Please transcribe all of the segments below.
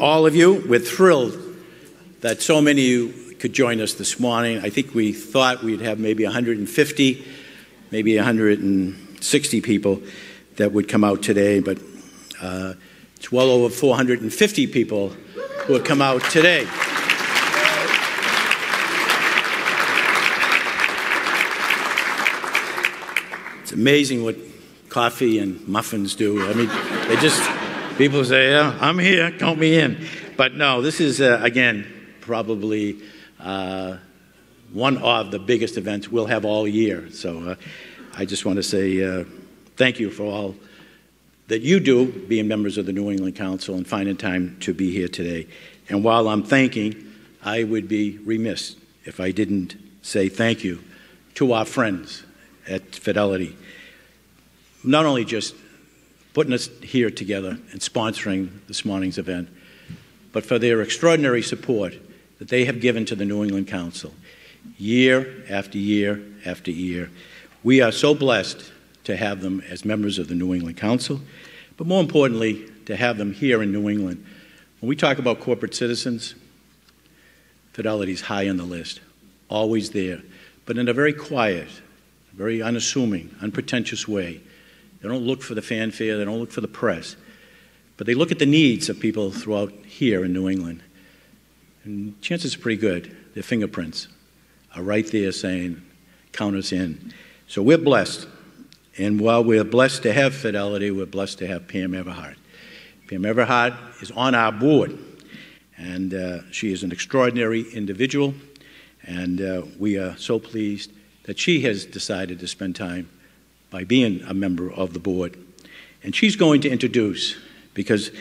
all of you. We're thrilled that so many of you could join us this morning. I think we thought we'd have maybe 150, maybe 160 people that would come out today, but uh, it's well over 450 people who have come out today. It's amazing what coffee and muffins do. I mean, they just People say, yeah, I'm here, count me in. But no, this is, uh, again, probably uh, one of the biggest events we'll have all year. So uh, I just want to say uh, thank you for all that you do, being members of the New England Council and finding time to be here today. And while I'm thanking, I would be remiss if I didn't say thank you to our friends at Fidelity. Not only just putting us here together and sponsoring this morning's event, but for their extraordinary support that they have given to the New England Council year after year after year. We are so blessed to have them as members of the New England Council, but more importantly, to have them here in New England. When we talk about corporate citizens, Fidelity is high on the list, always there, but in a very quiet, very unassuming, unpretentious way they don't look for the fanfare, they don't look for the press, but they look at the needs of people throughout here in New England. And chances are pretty good. Their fingerprints are right there saying, count us in. So we're blessed. And while we're blessed to have Fidelity, we're blessed to have Pam Everhart. Pam Everhart is on our board, and uh, she is an extraordinary individual. And uh, we are so pleased that she has decided to spend time by being a member of the board. And she's going to introduce, because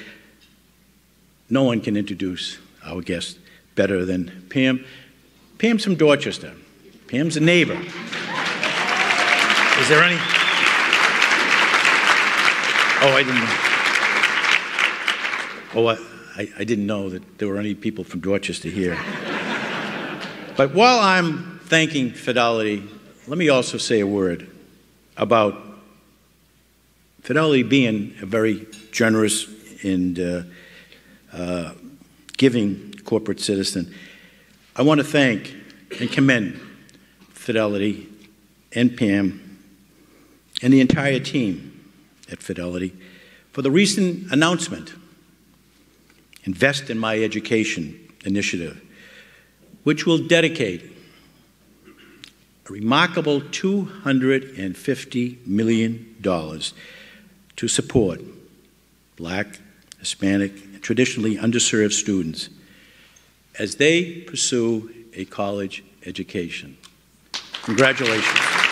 no one can introduce our guest better than Pam. Pam's from Dorchester. Pam's a neighbor. Is there any? Oh, I didn't. know. Oh, I, I didn't know that there were any people from Dorchester here. but while I'm thanking Fidelity, let me also say a word about Fidelity being a very generous and uh, uh, giving corporate citizen. I want to thank and commend Fidelity and Pam and the entire team at Fidelity for the recent announcement Invest in My Education initiative, which will dedicate a remarkable $250 million to support black, Hispanic, and traditionally underserved students as they pursue a college education. Congratulations.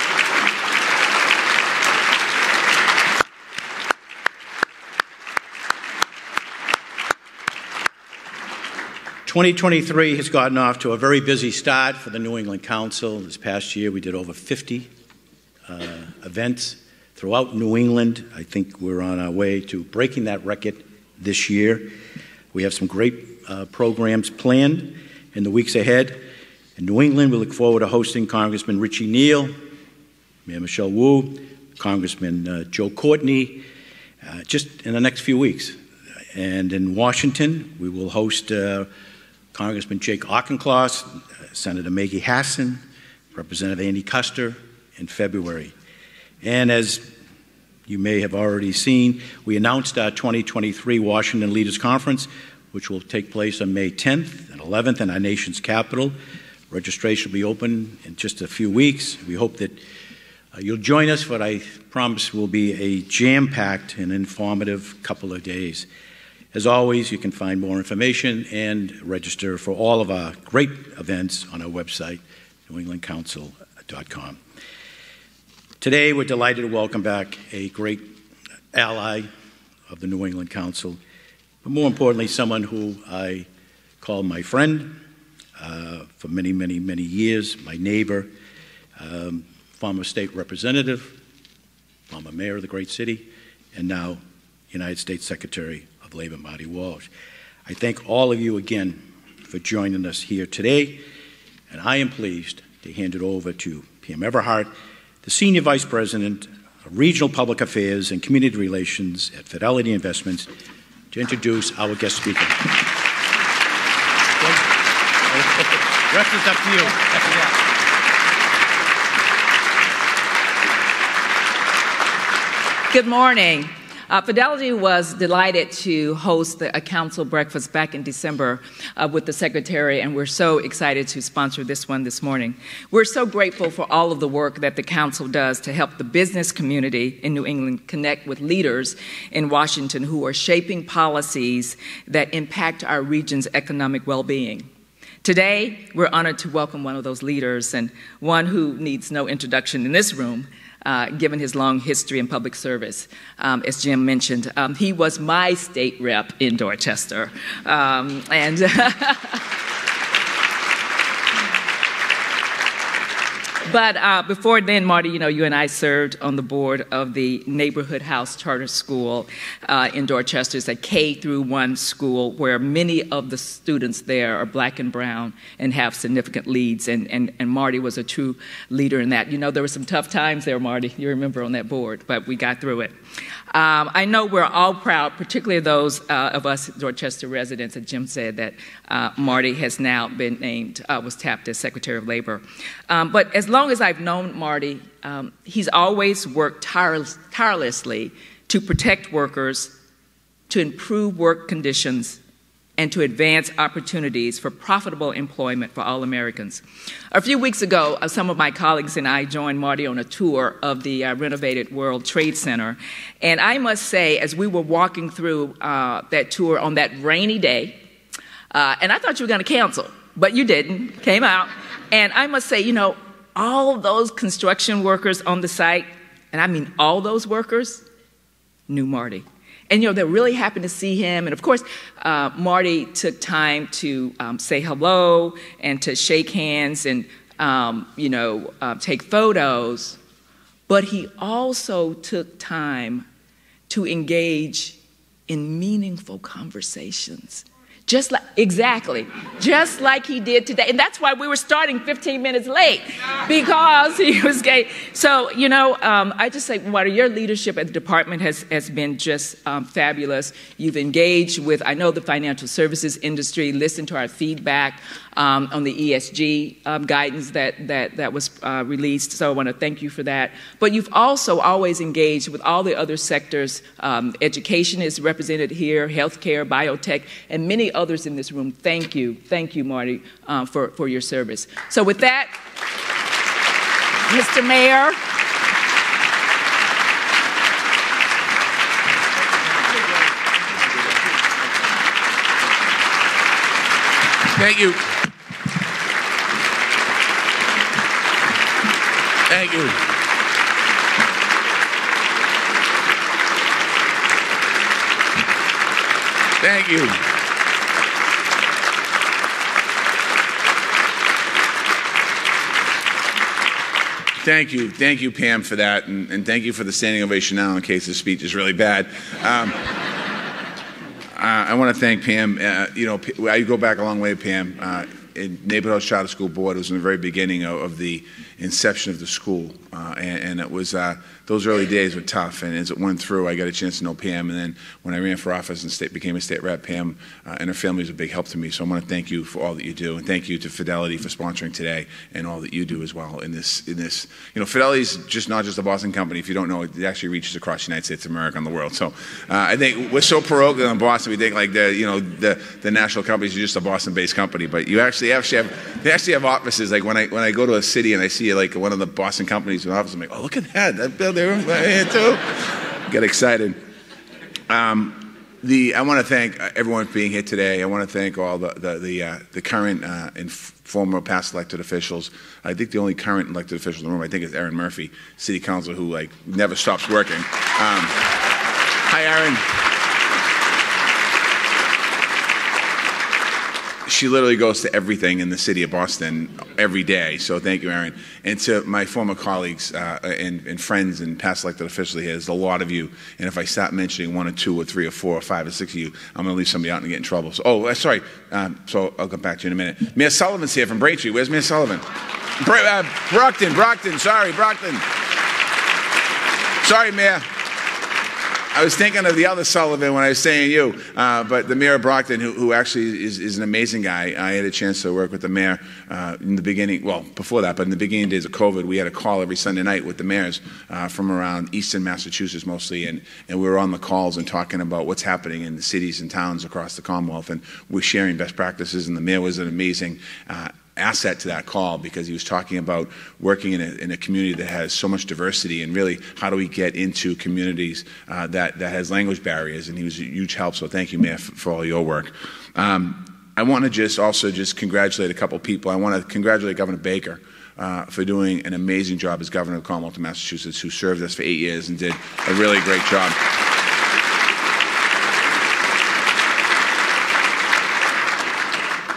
2023 has gotten off to a very busy start for the New England Council. This past year, we did over 50 uh, events throughout New England. I think we're on our way to breaking that record this year. We have some great uh, programs planned in the weeks ahead. In New England, we look forward to hosting Congressman Richie Neal, Mayor Michelle Wu, Congressman uh, Joe Courtney, uh, just in the next few weeks. And in Washington, we will host uh, Congressman Jake Auchincloss, Senator Maggie Hassan, Representative Annie Kuster in February. And as you may have already seen, we announced our 2023 Washington Leaders Conference, which will take place on May 10th and 11th in our nation's capital. Registration will be open in just a few weeks. We hope that uh, you'll join us for what I promise will be a jam packed and informative couple of days. As always, you can find more information and register for all of our great events on our website, newenglandcouncil.com. Today, we're delighted to welcome back a great ally of the New England Council, but more importantly, someone who I call my friend uh, for many, many, many years, my neighbor, um, former state representative, former mayor of the great city, and now United States Secretary of Labor, Marty Walsh. I thank all of you again for joining us here today, and I am pleased to hand it over to Pam Everhart, the Senior Vice President of Regional Public Affairs and Community Relations at Fidelity Investments. to introduce our guest speaker. Rest is up to you. Good morning. Uh, Fidelity was delighted to host the, a council breakfast back in December uh, with the secretary, and we're so excited to sponsor this one this morning. We're so grateful for all of the work that the council does to help the business community in New England connect with leaders in Washington who are shaping policies that impact our region's economic well being. Today, we're honored to welcome one of those leaders and one who needs no introduction in this room uh, given his long history in public service. Um, as Jim mentioned, um, he was my state rep in Dorchester. Um, and But uh, before then, Marty, you know, you and I served on the board of the Neighborhood House Charter School uh, in Dorchester. It's a K through one school where many of the students there are black and brown and have significant leads. And, and, and Marty was a true leader in that. You know, there were some tough times there, Marty. You remember on that board, but we got through it. Um, I know we're all proud, particularly those uh, of us Dorchester residents, as Jim said, that uh, Marty has now been named, uh, was tapped as Secretary of Labor. Um, but as long as I've known Marty, um, he's always worked tire- tirelessly to protect workers, to improve work conditions, and to advance opportunities for profitable employment for all Americans. A few weeks ago, uh, some of my colleagues and I joined Marty on a tour of the uh, renovated World Trade Center. And I must say, as we were walking through uh, that tour on that rainy day, uh, and I thought you were going to cancel, but you didn't, came out. And I must say, you know, all those construction workers on the site, and I mean all those workers, knew Marty. And, you know, they're really happy to see him. And of course, uh, Marty took time to um, say hello and to shake hands and, um, you know, uh, take photos. But he also took time to engage in meaningful conversations just like, exactly, just like he did today. And that's why we were starting 15 minutes late because he was gay. So, you know, um, I just say, Marty, your leadership at the department has, has been just um, fabulous. You've engaged with, I know, the financial services industry, listened to our feedback um, on the ESG um, guidance that, that, that was uh, released. So I want to thank you for that. But you've also always engaged with all the other sectors. Um, education is represented here, healthcare, biotech, and many others in this room. Thank you. Thank you, Marty, uh, for, for your service. So with that, Mr. Mayor. Thank you. You. Thank you. Thank you. Thank you, Pam, for that. And, and, thank you for the standing ovation now in case the speech is really bad. Um, uh, I want to thank Pam. Uh, you know, I go back a long way, Pam. Uh, Neighborhood Charter School Board. Was in the very beginning of, of the inception of the school, uh, and, and, it was uh, those early days were tough. And as it went through, I got a chance to know Pam. And then when I ran for office and state, became a state rep, Pam uh, and her family was a big help to me. So I want to thank you for all that you do, and thank you to Fidelity for sponsoring today and all that you do as well in this. In this, you know, Fidelity is just not just a Boston company. If you don't know, it actually reaches across the United States of America and the world. So uh, I think we're so parochial in Boston. We think like the you know the the national companies are just a Boston-based company, but you actually actually have they actually have offices. Like when I when I go to a city and I see like one of the Boston companies in office, I'm like, oh look at that, that building too. Get excited. Um, the, I want to thank everyone for being here today. I want to thank all the the the, uh, the current uh, and former past elected officials. I think the only current elected official in the room, I think, is Erin Murphy, City Council, who like never stops working. Um, hi, Erin. She literally goes to everything in the city of Boston every day. So thank you, Erin. And to my former colleagues uh, and, and, friends and past elected officials here, there's a lot of you. And if I stop mentioning one or two or three or four or five or six of you, I'm going to leave somebody out and get in trouble. So, oh, uh, sorry. Um, so I'll come back to you in a minute. Mayor Sullivan's here from Braintree. Where's Mayor Sullivan? Uh, Brockton, Brockton. Sorry, Brockton. Sorry, Mayor. I was thinking of the other Sullivan when I was saying you, uh, but the mayor of Brockton, who, who actually is, is, an amazing guy. I had a chance to work with the mayor uh, in the beginning, well, before that, but in the beginning days of COVID, we had a call every Sunday night with the mayors uh, from around eastern Massachusetts mostly, and, and we were on the calls and talking about what's happening in the cities and towns across the Commonwealth, and we're sharing best practices, and the mayor was an amazing uh, asset to that call because he was talking about working in a, in a community that has so much diversity and really how do we get into communities uh, that, that has language barriers? And he was a huge help. So thank you mayor for, for all your work. Um, i want to just also just congratulate a couple people. I want to congratulate governor baker uh, for doing an amazing job as governor of commonwealth of massachusetts who served us for eight years and did a really great job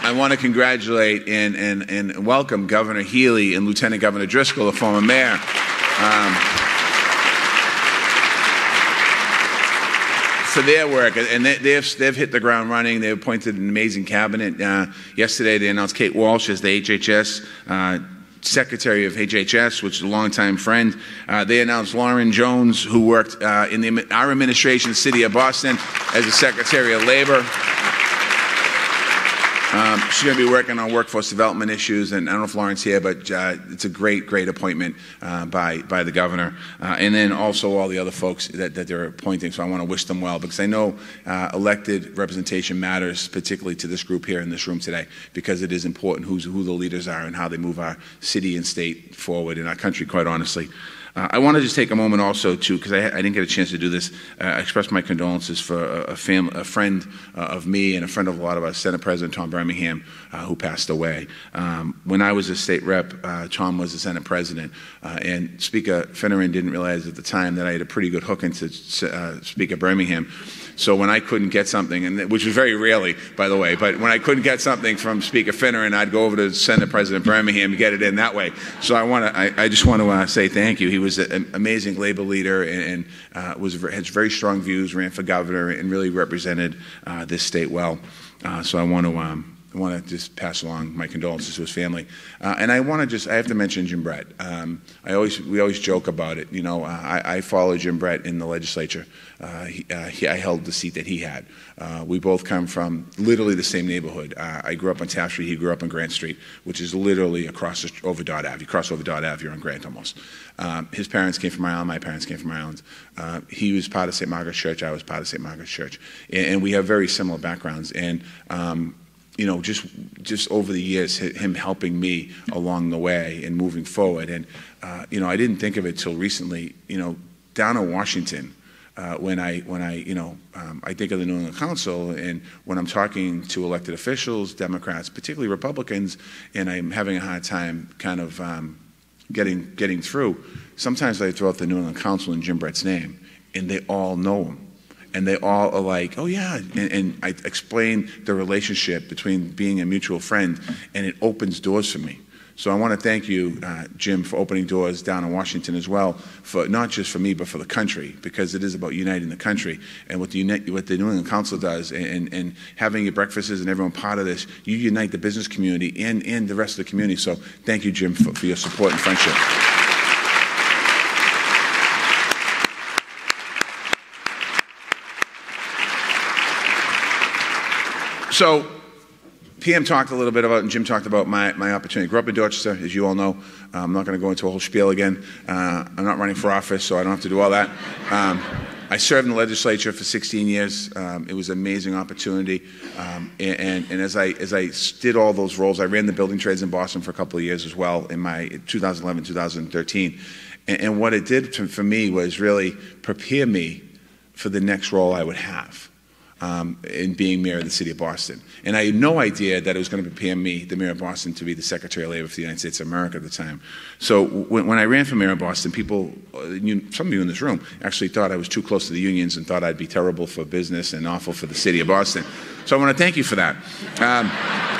I want to congratulate and, and, and welcome Governor Healey and Lieutenant Governor Driscoll, the former mayor. Um, for their work, and they, have they've hit the ground running. They've appointed an amazing cabinet. Uh, yesterday, they announced Kate Walsh as the HHS uh, Secretary of HHS, which is a longtime friend. Uh, they announced Lauren Jones, who worked uh, in the, our administration, City of Boston, as the Secretary of Labor. Um, she's going to be working on workforce development issues, and I don't know if Lauren's here, but uh, it's a great, great appointment uh, by by the governor, uh, and then also all the other folks that, that they're appointing. So I want to wish them well because I know uh, elected representation matters, particularly to this group here in this room today, because it is important who's, who the leaders are and how they move our city and state forward in our country. Quite honestly. Uh, I want to just take a moment also to, because I, I, didn't get a chance to do this, uh, express my condolences for a, a, a friend uh, of me and a friend of a lot of us, Senate President Tom Birmingham, uh, who passed away. Um, when I was a state rep, uh, Tom was the Senate President, uh, and Speaker Finneran didn't realize at the time that I had a pretty good hook into Speaker Birmingham. So when I couldn't get something, and which was very rarely, by the way, but when I couldn't get something from Speaker Finneran, I'd go over to Senate President Birmingham and get it in that way. So I want to, I, I, just want to say thank you. He was an amazing labor leader and, and uh, was has very strong views, ran for governor, and really represented uh, this state well. Uh, so I want to. Um, I want to just pass along my condolences to his family. Uh, and I want to just, I have to mention Jim Brett. Um, I always, we always joke about it. You know, I, I followed Jim Brett in the legislature. Uh, he, uh, he, I held the seat that he had. Uh, we both come from literally the same neighborhood. Uh, I grew up on Taft Street. He grew up on Grant Street, which is literally across the, over Dot Ave. You cross over Dot Ave, you're on Grant almost. Um, his parents came from Ireland. My parents came from Ireland. Uh, he was part of St. Margaret's Church. I was part of St. Margaret's Church. And, and we have very similar backgrounds. And um, you know, just just over the years, him helping me along the way and moving forward. And uh, you know, I didn't think of it till recently. You know, down in Washington, uh, when I when I you know um, I think of the New England Council, and when I'm talking to elected officials, Democrats, particularly Republicans, and I'm having a hard time kind of um, getting getting through. Sometimes I throw out the New England Council in Jim Brett's name, and they all know him and they all are like, oh yeah. And, and, I explain the relationship between being a mutual friend, and it opens doors for me. So I want to thank you, uh, Jim, for opening doors down in Washington as well, for not just for me, but for the country, because it is about uniting the country. And what the, what the New England Council does, and, and having your breakfasts and everyone part of this, you unite the business community and, and the rest of the community. So thank you, Jim, for, for your support and friendship. So, Pam talked a little bit about, and Jim talked about my, my opportunity. I grew up in Dorchester, as you all know. Uh, I'm not going to go into a whole spiel again. Uh, I'm not running for office, so I don't have to do all that. Um, I served in the legislature for 16 years. Um, it was an amazing opportunity. Um, and, and, as, I, as I did all those roles, I ran the building trades in Boston for a couple of years as well in my 2011, 2013. And, and what it did to, for me was really prepare me for the next role I would have um, in being mayor of the city of Boston. And I had no idea that it was going to prepare me, the mayor of Boston, to be the Secretary of Labor for the United States of America at the time. So when, when I ran for mayor of Boston, people, uh, you, some of you in this room, actually thought I was too close to the unions and thought I'd be terrible for business and awful for the city of Boston. So I want to thank you for that. Um,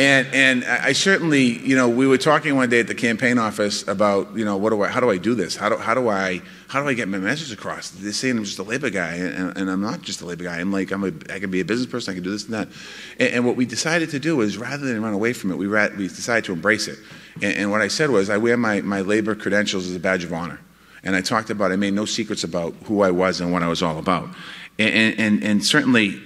and, and I certainly, you know, we were talking one day at the campaign office about, you know, what do I, how do I do this? How do, how do I, how do I get my message across? They're saying I'm just a labor guy, and, and I'm not just a labor guy. I'm like, I'm a, I can be a business person, I can do this and that. And, and what we decided to do is rather than run away from it, we, we decided to embrace it. And, and what I said was, I wear my, my labor credentials as a badge of honor. And I talked about, I made no secrets about who I was and what I was all about. And, and, and certainly,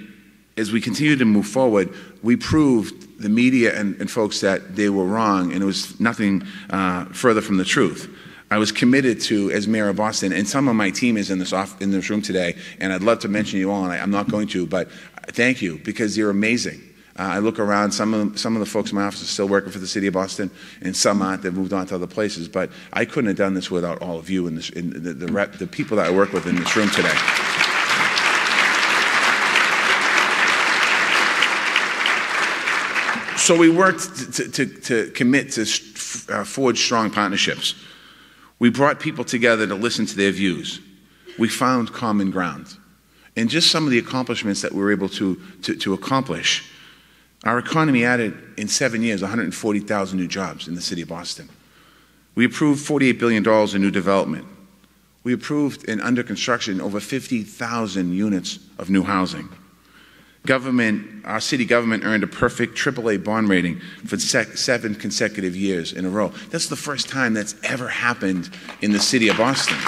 as we continue to move forward, we proved the media and, and folks that they were wrong, and it was nothing uh, further from the truth. I was committed to as mayor of Boston, and some of my team is in this off, in this room today, and I'd love to mention you all, and I, I'm not going to, but thank you because you're amazing. Uh, I look around, some of, some of the folks in my office are still working for the city of Boston, and some aren't. They've moved on to other places. But I couldn't have done this without all of you and, the, the, rep, the people that I work with in this room today. So we worked to, to, to commit to uh, forge strong partnerships. We brought people together to listen to their views. We found common ground. And just some of the accomplishments that we were able to, to, to accomplish our economy added in seven years 140,000 new jobs in the city of Boston. We approved $48 billion in new development. We approved in under construction over 50,000 units of new housing. Government, our city government earned a perfect AAA bond rating for seven consecutive years in a row. That's the first time that's ever happened in the city of Boston.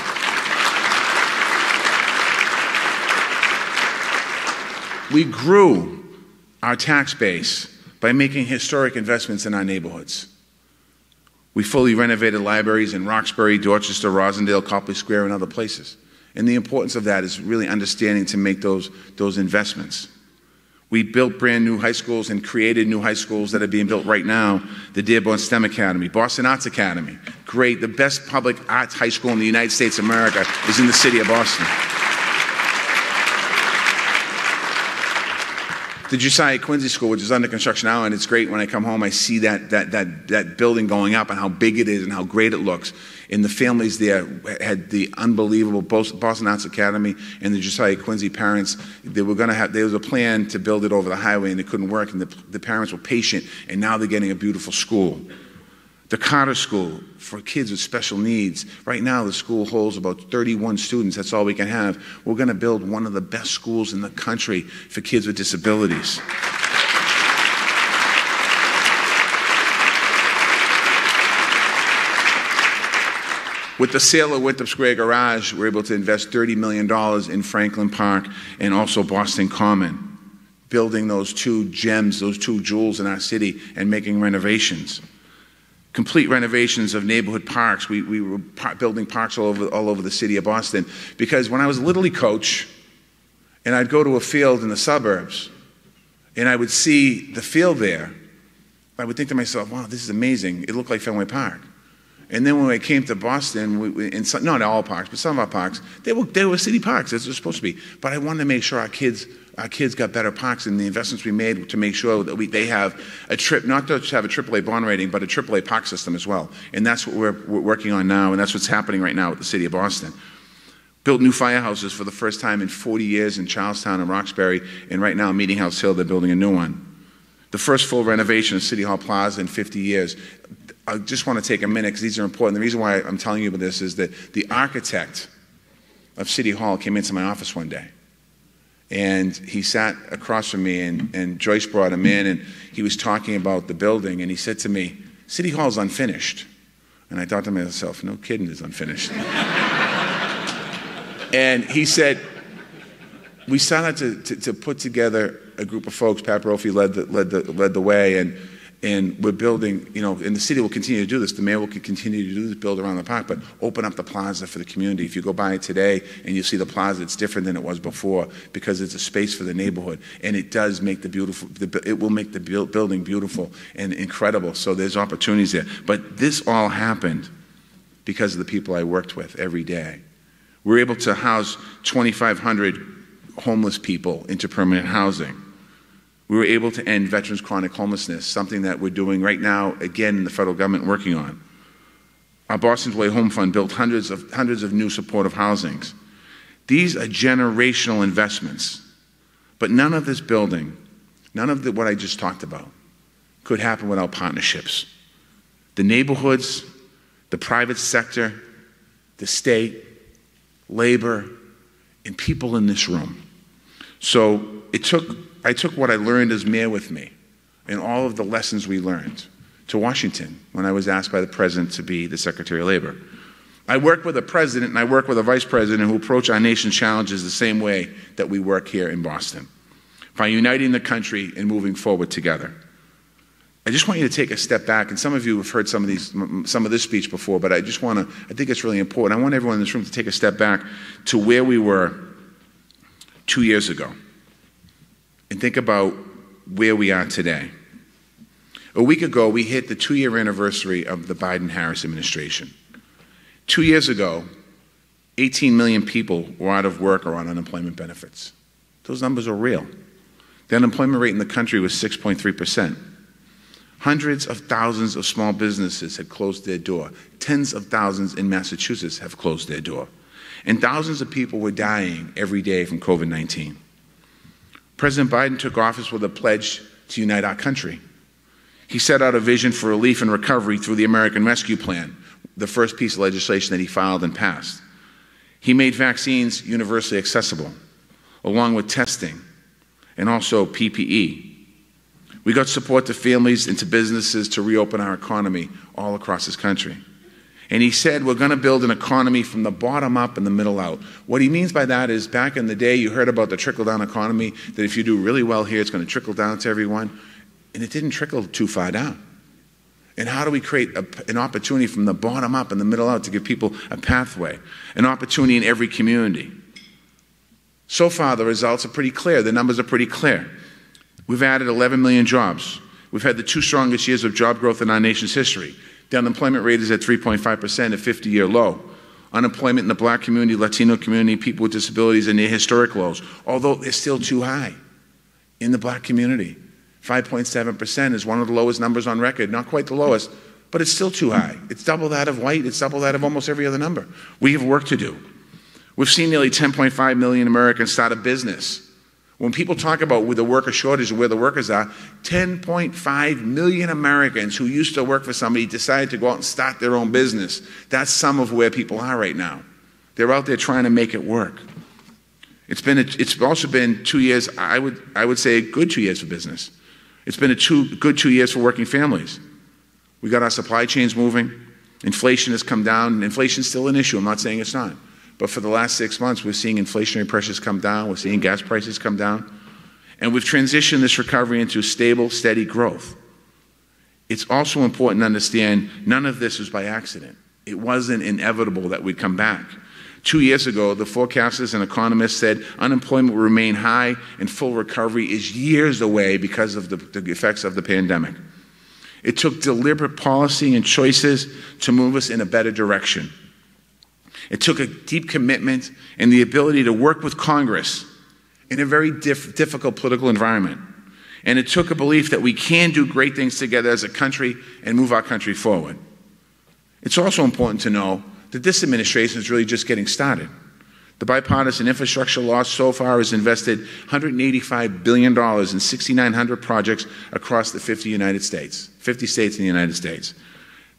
We grew our tax base by making historic investments in our neighborhoods. We fully renovated libraries in Roxbury, Dorchester, Roslindale, Copley Square, and other places. And the importance of that is really understanding to make those, those investments. We built brand new high schools and created new high schools that are being built right now. The Dearborn STEM Academy, Boston Arts Academy. Great. The best public arts high school in the United States of America is in the city of Boston. the Josiah Quincy School, which is under construction now, and it's great when I come home, I see that, that, that, that building going up and how big it is and how great it looks. And the families there had the unbelievable Boston Arts Academy and the Josiah Quincy parents. They were going to have, there was a plan to build it over the highway and it couldn't work, and the, the parents were patient, and now they're getting a beautiful school. The Carter School for kids with special needs. Right now, the school holds about 31 students. That's all we can have. We're going to build one of the best schools in the country for kids with disabilities. With the sale of Winthrop Square Garage, we're able to invest $30 million in Franklin Park and also Boston Common, building those two gems, those two jewels in our city, and making renovations complete renovations of neighborhood parks. We, we were building parks all over, all over the city of Boston. Because when I was a Little League coach, and I'd go to a field in the suburbs, and I would see the field there, I would think to myself, wow, this is amazing. It looked like Fenway Park. And then when we came to Boston, we, we, in some, not all parks, but some of our parks, they were, they were city parks, as they're supposed to be. But I wanted to make sure our kids our kids got better parks and the investments we made to make sure that we, they have a trip, not just have a AAA bond rating, but a AAA park system as well. And that's what we're, we're working on now, and that's what's happening right now with the city of Boston. Built new firehouses for the first time in 40 years in Charlestown and Roxbury, and right now, Meeting House Hill, they're building a new one. The first full renovation of City Hall Plaza in 50 years. I just want to take a minute because these are important. The reason why I'm telling you about this is that the architect of City Hall came into my office one day and he sat across from me, and, and Joyce brought him in, and he was talking about the building, and he said to me, City Hall's unfinished. And I thought to myself, no kidding, it's unfinished. and he said, we started to, to, to, put together a group of folks. Pat Brophy led the, led the, led the way, and and we're building, you know, and the city will continue to do this. The mayor will continue to do this, build around the park, but open up the plaza for the community. If you go by it today and you see the plaza, it's different than it was before because it's a space for the neighborhood, and it does make the beautiful. The, it will make the building beautiful and incredible. So there's opportunities there. But this all happened because of the people I worked with every day. We're able to house 2,500 homeless people into permanent housing. We were able to end veterans' chronic homelessness, something that we're doing right now, again, in the federal government working on. Our Boston's Way Home Fund built hundreds of, hundreds of new supportive housings. These are generational investments. But none of this building, none of the, what I just talked about, could happen without partnerships. The neighborhoods, the private sector, the state, labor, and people in this room. So it took I took what I learned as mayor with me and all of the lessons we learned to Washington when I was asked by the president to be the Secretary of Labor. I work with a president and I work with a vice president who approach our nation's challenges the same way that we work here in Boston by uniting the country and moving forward together. I just want you to take a step back, and some of you have heard some of these, some of this speech before, but I just want to, I think it's really important. I want everyone in this room to take a step back to where we were two years ago and think about where we are today. A week ago, we hit the two year anniversary of the Biden Harris administration. Two years ago, 18 million people were out of work or on unemployment benefits. Those numbers are real. The unemployment rate in the country was 6.3%. Hundreds of thousands of small businesses had closed their door. Tens of thousands in Massachusetts have closed their door. And thousands of people were dying every day from COVID 19. President Biden took office with a pledge to unite our country. He set out a vision for relief and recovery through the American Rescue Plan, the first piece of legislation that he filed and passed. He made vaccines universally accessible, along with testing and also PPE. We got support to families and to businesses to reopen our economy all across this country. And he said, We're going to build an economy from the bottom up and the middle out. What he means by that is back in the day, you heard about the trickle down economy, that if you do really well here, it's going to trickle down to everyone. And it didn't trickle too far down. And how do we create a, an opportunity from the bottom up and the middle out to give people a pathway, an opportunity in every community? So far, the results are pretty clear. The numbers are pretty clear. We've added 11 million jobs. We've had the two strongest years of job growth in our nation's history. The unemployment rate is at 3.5%, a 50 year low. Unemployment in the black community, Latino community, people with disabilities are near historic lows, although they're still too high in the black community. 5.7% is one of the lowest numbers on record, not quite the lowest, but it's still too high. It's double that of white, it's double that of almost every other number. We have work to do. We've seen nearly 10.5 million Americans start a business. When people talk about where the worker shortage and where the workers are, 10.5 million Americans who used to work for somebody decided to go out and start their own business. That's some of where people are right now. They're out there trying to make it work. It's, been a, it's also been two years, I would, I would say, a good two years for business. It's been a two, good two years for working families. We got our supply chains moving. Inflation has come down. Inflation's still an issue. I'm not saying it's not. But for the last six months, we're seeing inflationary pressures come down, we're seeing gas prices come down, and we've transitioned this recovery into stable, steady growth. It's also important to understand none of this was by accident. It wasn't inevitable that we'd come back. Two years ago, the forecasters and economists said unemployment will remain high and full recovery is years away because of the, the effects of the pandemic. It took deliberate policy and choices to move us in a better direction. It took a deep commitment and the ability to work with Congress in a very diff- difficult political environment. And it took a belief that we can do great things together as a country and move our country forward. It's also important to know that this administration is really just getting started. The bipartisan infrastructure law so far has invested $185 billion in 6,900 projects across the 50 United States, 50 states in the United States.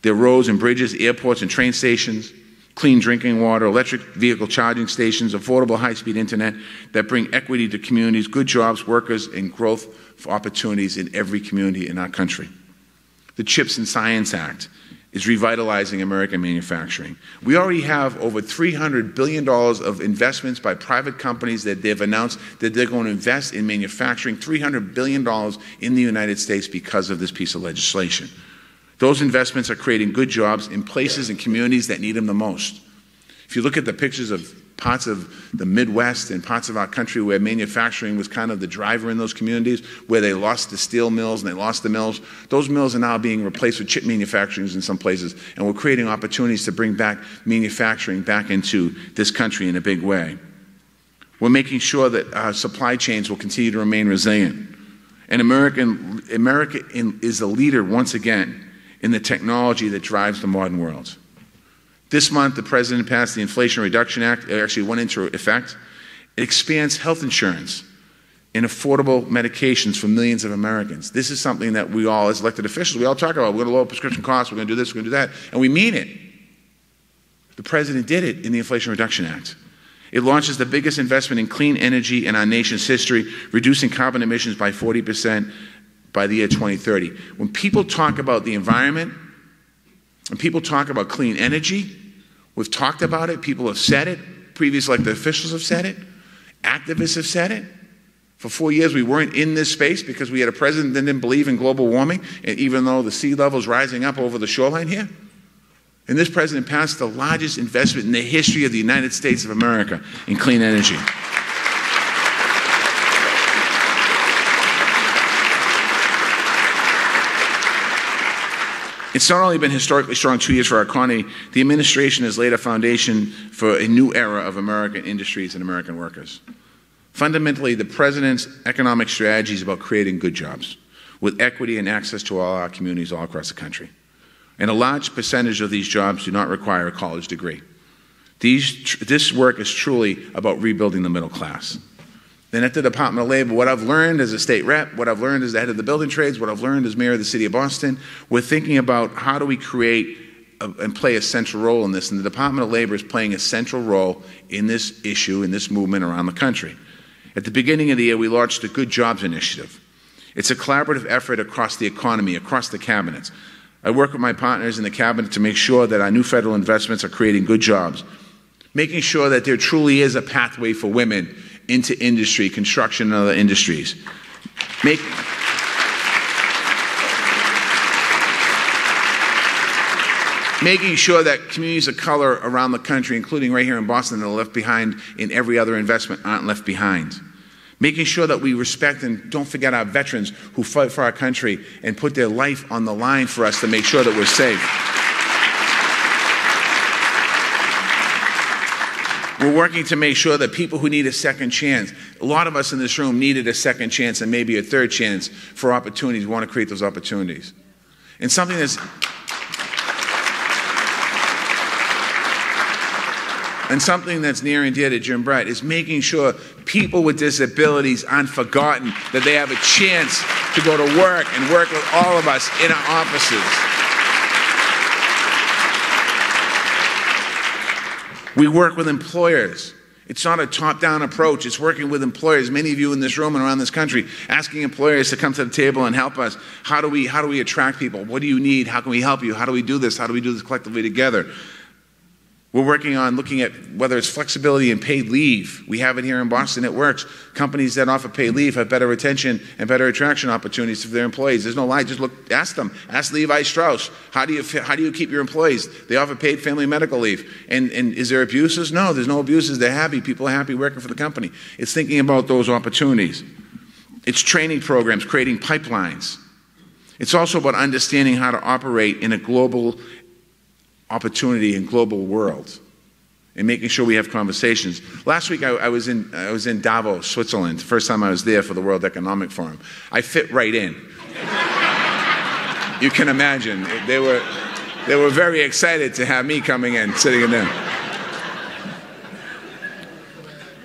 There are roads and bridges, airports and train stations, clean drinking water, electric vehicle charging stations, affordable high speed internet that bring equity to communities, good jobs, workers, and growth for opportunities in every community in our country. The CHIPS and Science Act is revitalizing American manufacturing. We already have over $300 billion of investments by private companies that they've announced that they're going to invest in manufacturing, $300 billion in the United States because of this piece of legislation. Those investments are creating good jobs in places and communities that need them the most. If you look at the pictures of parts of the Midwest and parts of our country where manufacturing was kind of the driver in those communities, where they lost the steel mills and they lost the mills, those mills are now being replaced with chip manufacturings in some places. And we're creating opportunities to bring back manufacturing back into this country in a big way. We're making sure that our supply chains will continue to remain resilient. And American, America is a leader once again in the technology that drives the modern world. This month, the President passed the Inflation Reduction Act. It actually went into effect. It expands health insurance and affordable medications for millions of Americans. This is something that we all, as elected officials, we all talk about. We're going to lower prescription costs, we're going to do this, we're going to do that, and we mean it. The President did it in the Inflation Reduction Act. It launches the biggest investment in clean energy in our nation's history, reducing carbon emissions by 40% by the year 2030. When people talk about the environment, when people talk about clean energy, We've talked about it. People have said it. Previous elected officials have said it. Activists have said it. For four years, we weren't in this space because we had a president that didn't believe in global warming, and even though the sea level is rising up over the shoreline here. And this president passed the largest investment in the history of the United States of America in clean energy. It's not only been historically strong two years for our economy, the administration has laid a foundation for a new era of American industries and American workers. Fundamentally, the president's economic strategy is about creating good jobs with equity and access to all our communities all across the country. And a large percentage of these jobs do not require a college degree. These, this work is truly about rebuilding the middle class. Then at the Department of Labor, what I've learned as a state rep, what I've learned as the head of the building trades, what I've learned as mayor of the city of Boston, we're thinking about how do we create a, and play a central role in this. And the Department of Labor is playing a central role in this issue, in this movement around the country. At the beginning of the year, we launched the Good Jobs Initiative. It's a collaborative effort across the economy, across the cabinets. I work with my partners in the cabinet to make sure that our new federal investments are creating good jobs, making sure that there truly is a pathway for women into industry, construction, and other industries. Make, making sure that communities of color around the country, including right here in Boston, that are left behind in every other investment, aren't left behind. Making sure that we respect and don't forget our veterans who fight for our country and put their life on the line for us to make sure that we're safe. We're working to make sure that people who need a second chance, a lot of us in this room needed a second chance and maybe a third chance for opportunities. We want to create those opportunities. And something that's and something that's near and dear to Jim Brett is making sure people with disabilities aren't forgotten, that they have a chance to go to work and work with all of us in our offices. We work with employers. It's not a top down approach. It's working with employers. Many of you in this room and around this country asking employers to come to the table and help us. How do we, how do we attract people? What do you need? How can we help you? How do we do this? How do we do this collectively together? We're working on looking at whether it's flexibility and paid leave. We have it here in Boston, it works. Companies that offer paid leave have better retention and better attraction opportunities for their employees. There's no lie, just look, ask them. Ask Levi Strauss, how do you, how do you keep your employees? They offer paid family medical leave. And, and is there abuses? No, there's no abuses. They're happy. People are happy working for the company. It's thinking about those opportunities. It's training programs, creating pipelines. It's also about understanding how to operate in a global opportunity in global world and making sure we have conversations. Last week I, I, was in, I was in Davos, Switzerland, first time I was there for the World Economic Forum. I fit right in. you can imagine. They were, they were very excited to have me coming in, sitting in there.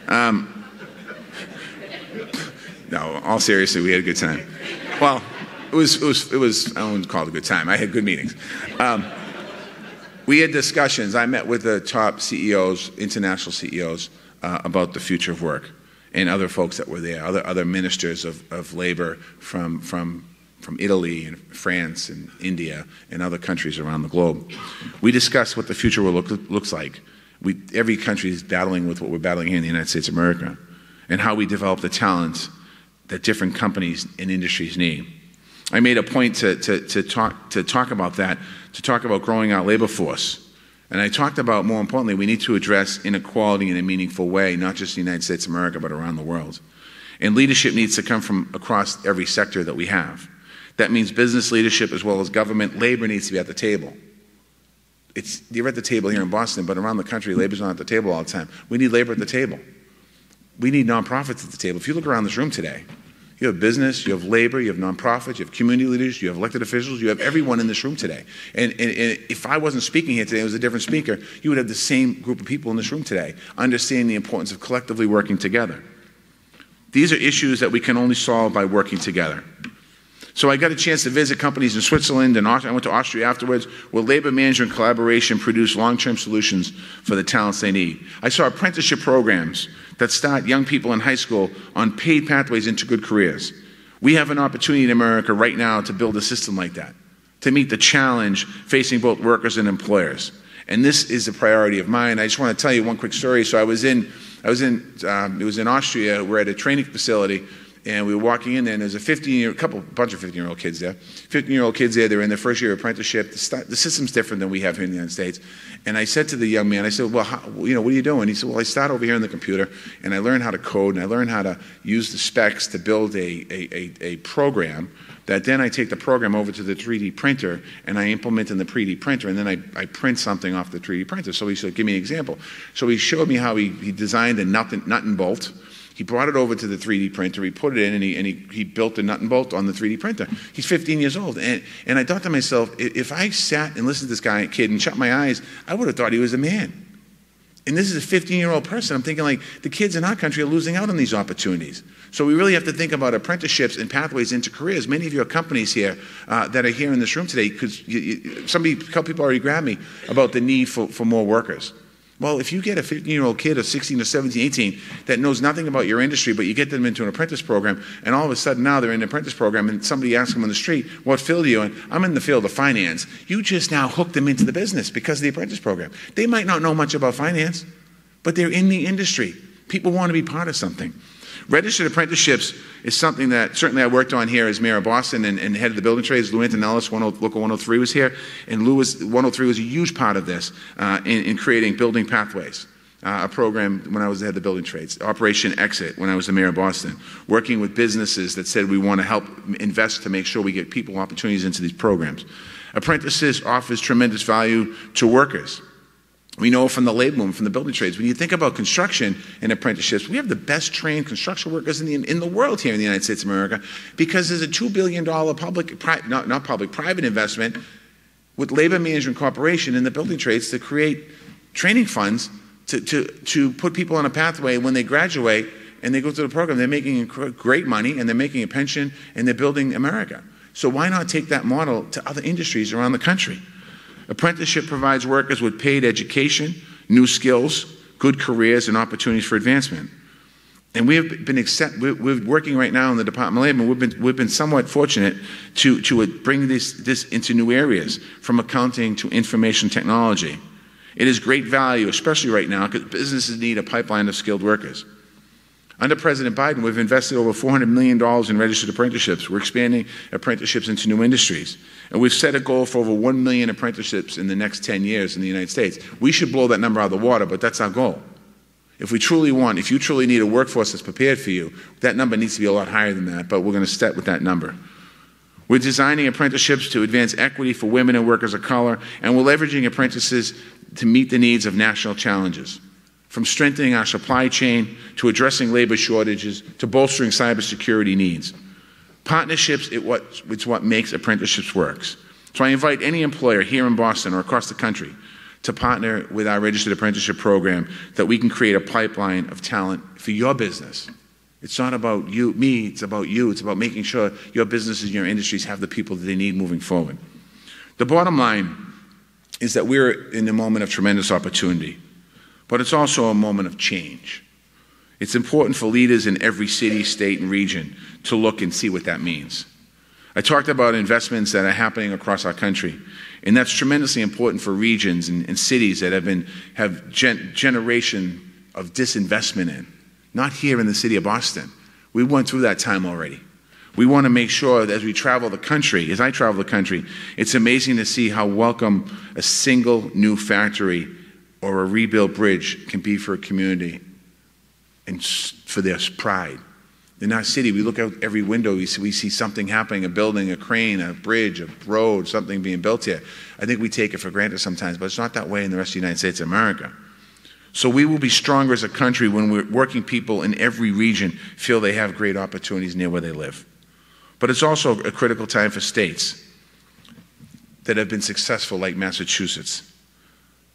Um, no, all seriously, we had a good time. Well, it was, it was, it was I wouldn't call it a good time. I had good meetings. Um, we had discussions. I met with the top CEOs, international CEOs, uh, about the future of work and other folks that were there, other, other ministers of, of labor from, from, from Italy and France and India and other countries around the globe. We discussed what the future will look, looks like. We, every country is battling with what we're battling here in the United States of America and how we develop the talent that different companies and industries need. I made a point to, to, to, talk, to talk about that, to talk about growing our labor force. And I talked about, more importantly, we need to address inequality in a meaningful way, not just in the United States of America, but around the world. And leadership needs to come from across every sector that we have. That means business leadership as well as government. Labor needs to be at the table. It's, you're at the table here in Boston, but around the country, labor's not at the table all the time. We need labor at the table. We need nonprofits at the table. If you look around this room today, you have business, you have labor, you have nonprofits, you have community leaders, you have elected officials, you have everyone in this room today. And, and, and, if I wasn't speaking here today, it was a different speaker, you would have the same group of people in this room today, understanding the importance of collectively working together. These are issues that we can only solve by working together. So I got a chance to visit companies in Switzerland and I went to Austria afterwards where labor management collaboration produce long-term solutions for the talents they need. I saw apprenticeship programs that start young people in high school on paid pathways into good careers. We have an opportunity in America right now to build a system like that, to meet the challenge facing both workers and employers. And this is a priority of mine. I just want to tell you one quick story. So I was in, I was in, um, it was in Austria. We're at a training facility and we were walking in there, and there's a 15 year, couple, bunch of 15 year old kids there. 15 year old kids there, they're in their first year of apprenticeship. The, the, system's different than we have here in the United States. And I said to the young man, I said, Well, how, you know, what are you doing? He said, Well, I start over here on the computer, and I learn how to code, and I learn how to use the specs to build a, a, a, a program that then I take the program over to the 3D printer and I implement in the 3D printer and then I, I print something off the 3D printer. So he said, give me an example. So he showed me how he, he designed a nut and, nut and bolt he brought it over to the 3D printer, he put it in, and he, and he, he built a nut and bolt on the 3D printer. He's 15 years old. And, and I thought to myself, if I sat and listened to this guy, kid, and shut my eyes, I would have thought he was a man. And this is a 15 year old person. I'm thinking, like, the kids in our country are losing out on these opportunities. So we really have to think about apprenticeships and pathways into careers. Many of your companies here uh, that are here in this room today, because somebody, a couple people already grabbed me about the need for, for more workers. Well, if you get a 15 year old kid or 16 or 17, 18 that knows nothing about your industry, but you get them into an apprentice program, and all of a sudden now they're in an apprentice program, and somebody asks them on the street, What field are you in? I'm in the field of finance. You just now hook them into the business because of the apprentice program. They might not know much about finance, but they're in the industry. People want to be part of something. Registered apprenticeships is something that certainly I worked on here as mayor of Boston and, and head of the building trades. Lou Antonellis, 10, local 103, was here, and Lou was, 103 was a huge part of this uh, in, in, creating building pathways. Uh, a program when I was the head of the building trades, Operation Exit when I was the mayor of Boston, working with businesses that said we want to help invest to make sure we get people opportunities into these programs. Apprentices offers tremendous value to workers. We know from the labor movement, from the building trades, when you think about construction and apprenticeships, we have the best trained construction workers in the, in the world here in the United States of America because there's a $2 billion public, pri, not, not public, private investment with Labor Management Corporation in the building trades to create training funds to, to, to put people on a pathway when they graduate and they go through the program. They're making great money and they're making a pension and they're building America. So why not take that model to other industries around the country? Apprenticeship provides workers with paid education, new skills, good careers, and opportunities for advancement. And we have been accept, we're, working right now in the Department of Labor. We've been, we've been somewhat fortunate to, to bring this, this into new areas, from accounting to information technology. It is great value, especially right now, because businesses need a pipeline of skilled workers. Under President Biden, we've invested over $400 million in registered apprenticeships. We're expanding apprenticeships into new industries. And we've set a goal for over 1 million apprenticeships in the next 10 years in the United States. We should blow that number out of the water, but that's our goal. If we truly want, if you truly need a workforce that's prepared for you, that number needs to be a lot higher than that, but we're going to step with that number. We're designing apprenticeships to advance equity for women and workers of color, and we're leveraging apprentices to meet the needs of national challenges from strengthening our supply chain to addressing labor shortages to bolstering cybersecurity needs. Partnerships, it what, it's what makes apprenticeships works. So I invite any employer here in Boston or across the country to partner with our registered apprenticeship program that we can create a pipeline of talent for your business. It's not about you, me, it's about you. It's about making sure your businesses and your industries have the people that they need moving forward. The bottom line is that we're in a moment of tremendous opportunity but it's also a moment of change. It's important for leaders in every city, state, and region to look and see what that means. I talked about investments that are happening across our country, and that's tremendously important for regions and, and cities that have been have gen, generation of disinvestment in. Not here in the city of Boston. We went through that time already. We want to make sure that as we travel the country, as I travel the country, it's amazing to see how welcome a single new factory or a rebuilt bridge can be for a community and for their pride. In our city, we look out every window, we see, we see something happening a building, a crane, a bridge, a road, something being built here. I think we take it for granted sometimes, but it's not that way in the rest of the United States of America. So we will be stronger as a country when we're working people in every region feel they have great opportunities near where they live. But it's also a critical time for states that have been successful, like Massachusetts.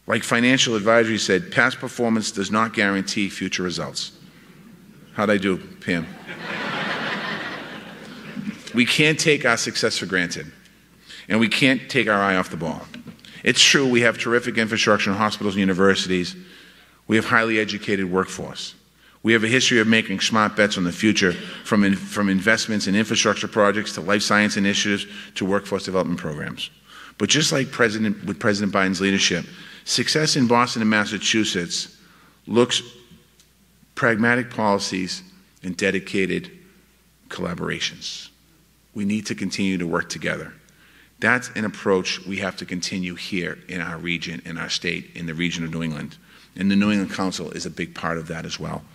Like financial advisory said, past performance does not guarantee future results. How'd I do, Pam? we can't take our success for granted, and we can't take our eye off the ball. It's true, we have terrific infrastructure in hospitals and universities. We have highly educated workforce. We have a history of making smart bets on the future, from, in, from investments in infrastructure projects to life science initiatives to workforce development programs. But just like President, with President Biden's leadership, success in Boston and Massachusetts looks pragmatic policies and dedicated collaborations. We need to continue to work together. That's an approach we have to continue here in our region, in our state, in the region of New England. And the New England Council is a big part of that as well.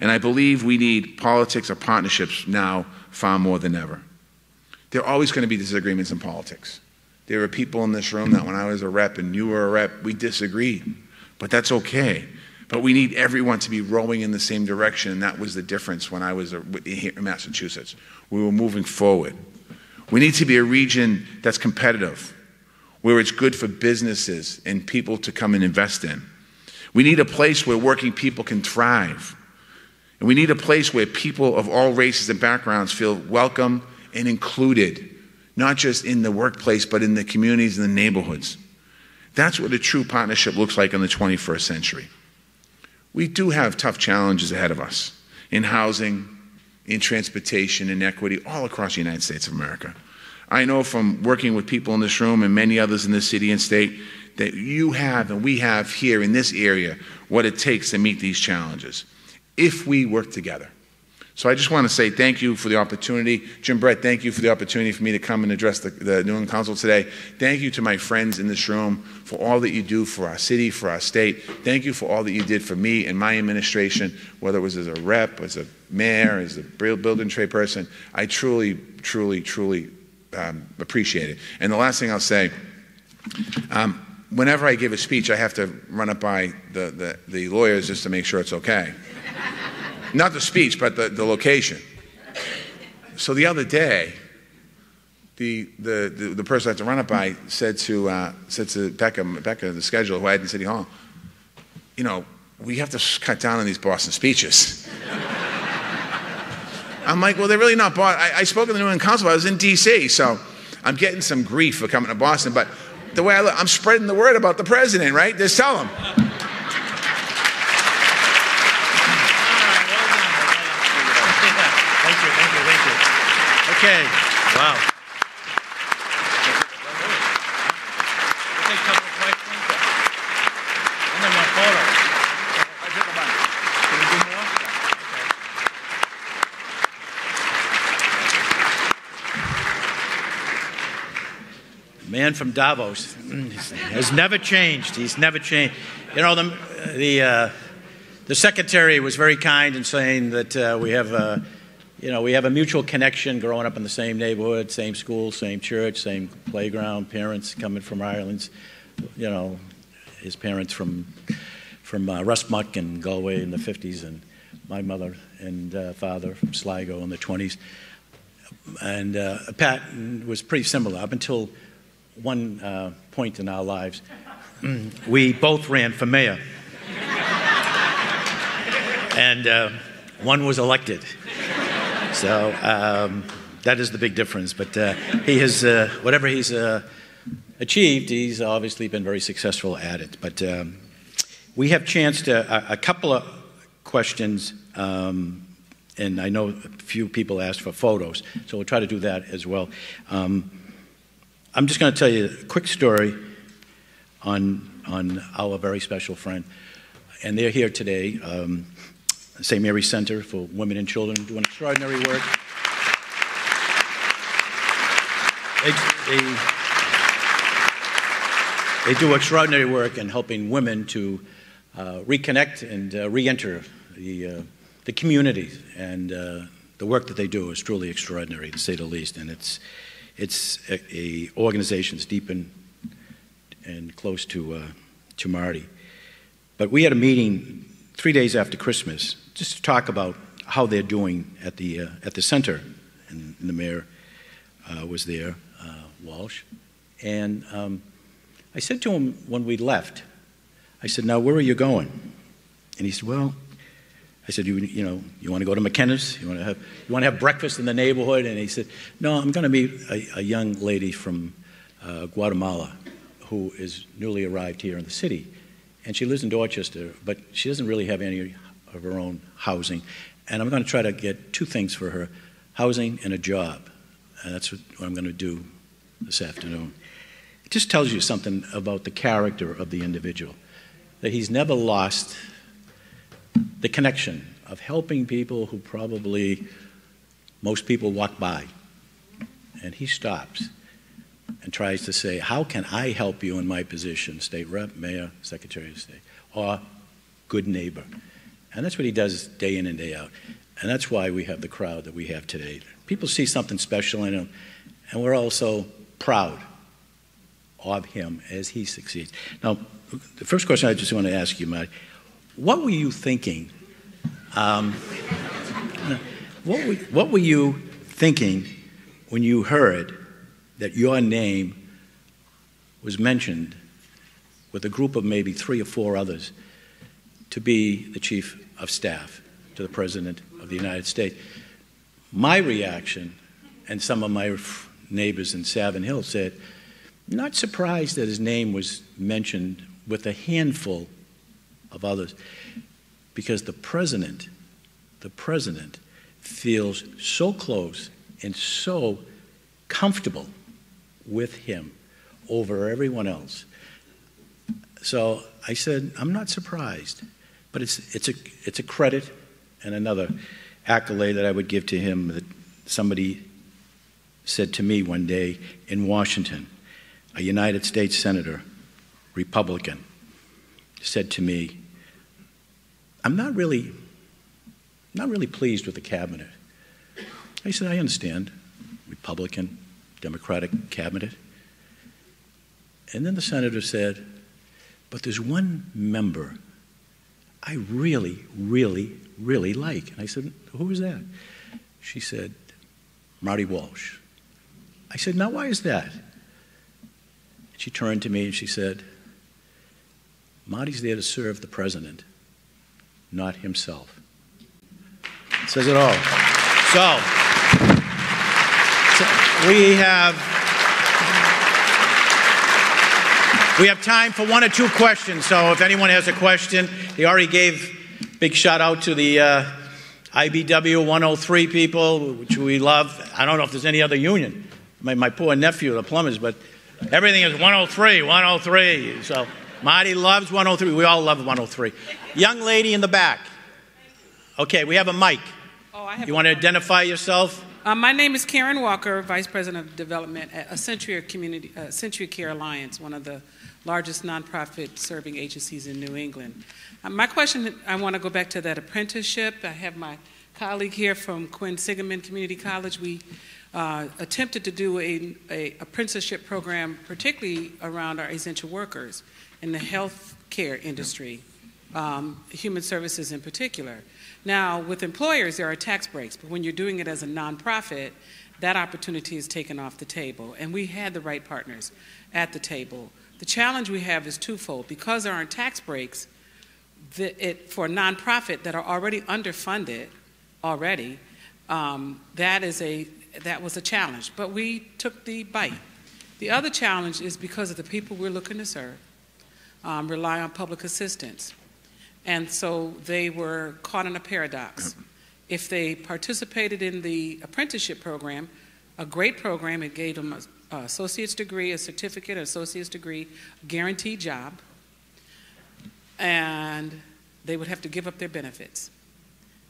And I believe we need politics or partnerships now far more than ever. There are always going to be disagreements in politics. There are people in this room that when I was a rep and you were a rep, we disagreed. But that's okay. But we need everyone to be rowing in the same direction, and that was the difference when I was here in Massachusetts. We were moving forward. We need to be a region that's competitive, where it's good for businesses and people to come and invest in. We need a place where working people can thrive. And we need a place where people of all races and backgrounds feel welcome and included, not just in the workplace, but in the communities and the neighborhoods. That's what a true partnership looks like in the 21st century. We do have tough challenges ahead of us in housing, in transportation, in equity, all across the United States of America. I know from working with people in this room and many others in this city and state that you have and we have here in this area what it takes to meet these challenges if we work together. So I just want to say thank you for the opportunity. Jim Brett, thank you for the opportunity for me to come and address the, the New England Council today. Thank you to my friends in this room for all that you do for our city, for our state. Thank you for all that you did for me and my administration, whether it was as a rep, as a mayor, as a building trade person. I truly, truly, truly um, appreciate it. And the last thing I'll say, um, whenever I give a speech, I have to run it by the, the, the lawyers just to make sure it's okay. Not the speech, but the, the location. So the other day, the, the, the, the, person I had to run it by said to, uh, said to Becca, Becca, the scheduler who I had in City Hall, you know, we have to cut down on these Boston speeches. I'm like, well, they're really not Boston. I, I spoke in the New England Council, I was in D.C., so I'm getting some grief for coming to Boston, but the way I look, I'm spreading the word about the president, right? Just tell him. Okay. Wow. Man from Davos has never changed. He's never changed. You know, the, the, uh, the secretary was very kind in saying that uh, we have. Uh, you know, we have a mutual connection growing up in the same neighborhood, same school, same church, same playground, parents coming from Ireland, you know, his parents from, from uh, Rosmuc and Galway in the 50s, and my mother and uh, father from Sligo in the 20s. And uh, Pat was pretty similar up until one uh, point in our lives. we both ran for mayor. and uh, one was elected. So um, that is the big difference. But uh, he has, uh, whatever he's uh, achieved, he's obviously been very successful at it. But um, we have chance to, a, a couple of questions, um, and I know a few people asked for photos, so we'll try to do that as well. Um, I'm just going to tell you a quick story on, on our very special friend. And they're here today. Um, St. Mary's Center for Women and Children, doing extraordinary work. They, they, they do extraordinary work in helping women to uh, reconnect and uh, re-enter the, uh, the communities. And uh, the work that they do is truly extraordinary, to say the least. And it's, it's a, a organization that's deep in, and close to, uh, to Marty. But we had a meeting three days after Christmas just to talk about how they're doing at the, uh, at the center. And, and the mayor uh, was there, uh, Walsh. And um, I said to him when we left, I said, Now, where are you going? And he said, Well, I said, you, you know, you want to go to McKenna's? You want to have, you want to have breakfast in the neighborhood? And he said, no, I'm going to meet a, a young lady from uh, Guatemala who is newly arrived here in the city. And she lives in Dorchester, but she doesn't really have any of her own housing. And I'm going to try to get two things for her housing and a job. And that's what I'm going to do this afternoon. it just tells you something about the character of the individual. That he's never lost the connection of helping people who probably most people walk by. And he stops and tries to say, How can I help you in my position, state rep, mayor, secretary of state, or good neighbor? And that's what he does day in and day out. And that's why we have the crowd that we have today. People see something special in him, and we're also proud of him as he succeeds. Now, the first question I just want to ask you, Matt, what were you thinking? Um, what, were, what were you thinking when you heard that your name was mentioned with a group of maybe three or four others to be the chief of staff to the President of the United States? My reaction, and some of my neighbors in Savin Hill said, not surprised that his name was mentioned with a handful of others, because the president, the president feels so close and so comfortable with him over everyone else. So I said, I'm not surprised, but it's, it's, a, it's a credit and another accolade that I would give to him that somebody said to me one day in Washington, a United States Senator, Republican, said to me, I'm not really, not really pleased with the cabinet. I said, I understand. Republican, Democratic cabinet. And then the senator said, But there's one member I really, really, really like. And I said, Who is that? She said, Marty Walsh. I said, Now, why is that? She turned to me and she said, Marty's there to serve the president, not himself. It says it all. So, so we have we have time for one or two questions. So if anyone has a question, he already gave big shout out to the uh, IBEW 103 people, which we love. I don't know if there's any other union. My, my poor nephew, the plumbers, but everything is 103, 103. So Marty loves 103. We all love 103. Young lady in the back. Okay, we have a mic. Oh, I have you want to identify yourself? Uh, my name is Karen Walker, Vice President of Development at a Century Community, uh, Care Alliance, one of the largest nonprofit serving agencies in New England. Uh, my question, I want to go back to that apprenticeship. I have my colleague here from Quinsigamond Community College. We uh, attempted to do a, a, apprenticeship program, particularly around our essential workers in the health care industry, um, human services in particular. Now, with employers, there are tax breaks, but when you're doing it as a nonprofit, that opportunity is taken off the table. And we had the right partners at the table. The challenge we have is twofold. Because there aren't tax breaks, the, it, for a nonprofit that are already underfunded already, um, that is a that was a challenge. But we took the bite. The other challenge is because of the people we're looking to serve um, rely on public assistance. And so they were caught in a paradox. If they participated in the apprenticeship program, a great program, it gave them an associate's degree, a certificate, an associate's degree, a guaranteed job, and they would have to give up their benefits.